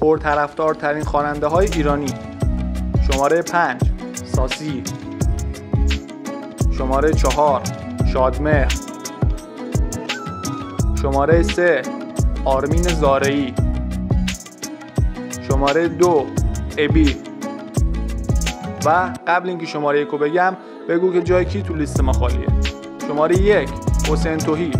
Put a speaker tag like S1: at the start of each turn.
S1: پرطرفدارترین خواننده های ایرانی. شماره 5 ساسی. شماره 4 شادمهر. شماره 3 آرمین زارعی. شماره 2 ابی. و قبل اینکه شماره یک رو بگم بگو که جای کی تو لیست ما خالیه. شماره یک حسین توهی.